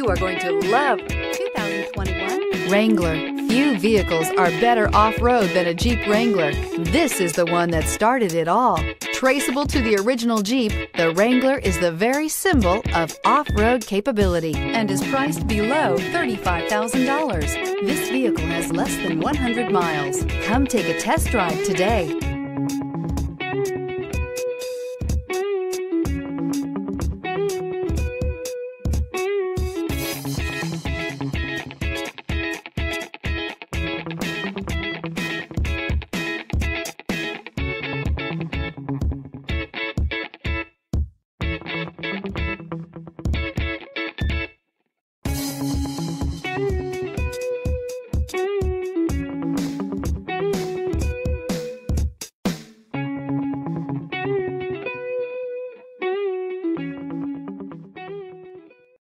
You are going to love 2021 Wrangler. Few vehicles are better off-road than a Jeep Wrangler. This is the one that started it all. Traceable to the original Jeep, the Wrangler is the very symbol of off-road capability and is priced below $35,000. This vehicle has less than 100 miles. Come take a test drive today.